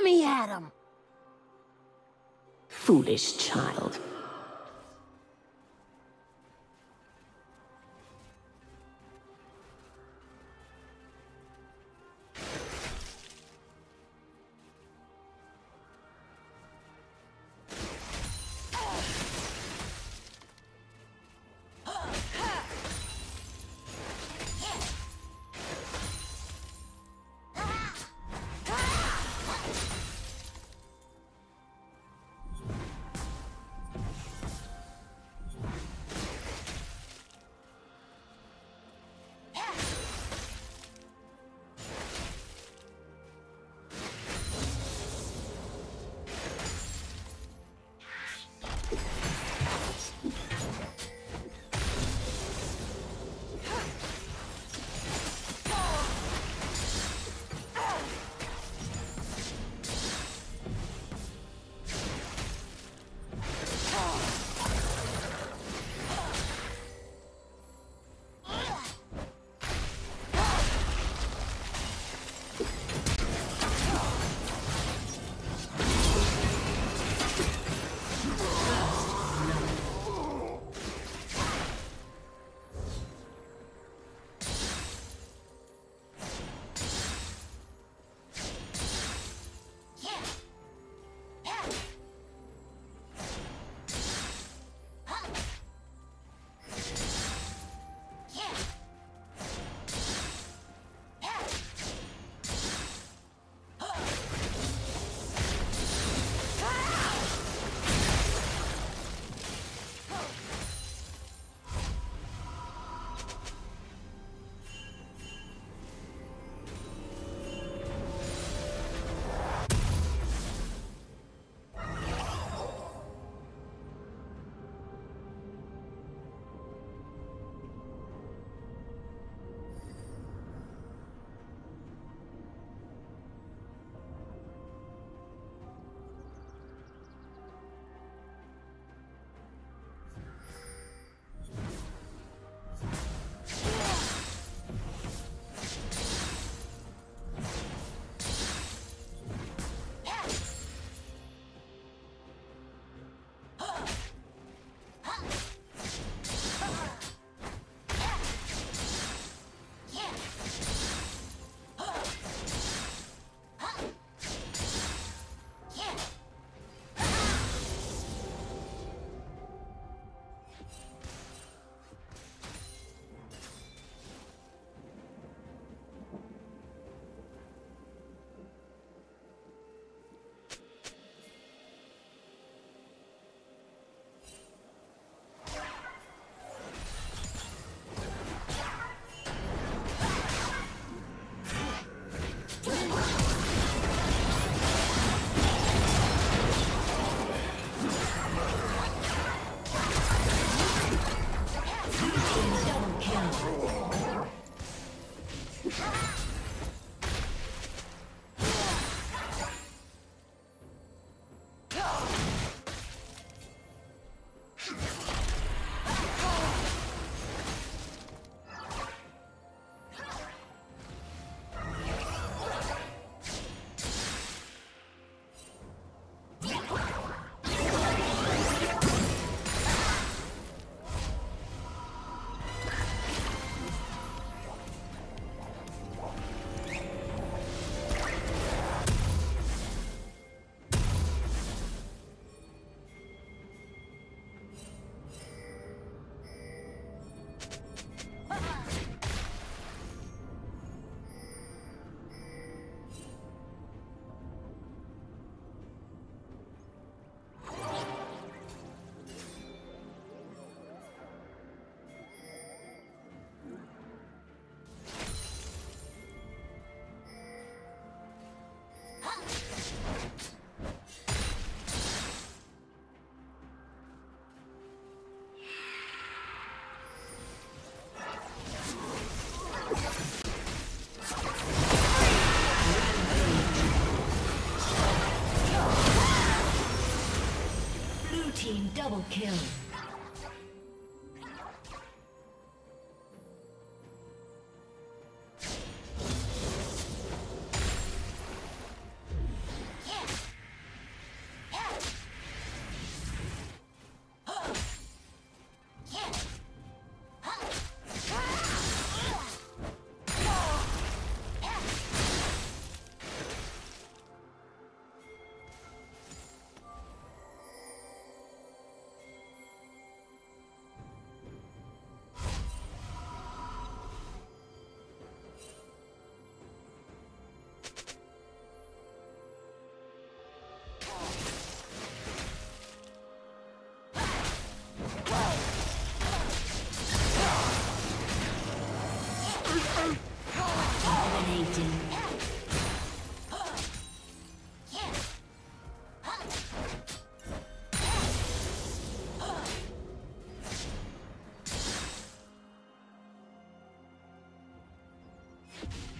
Let me at him! Foolish child. Kill. you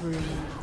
Spree.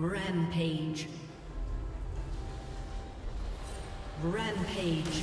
Rampage. Rampage.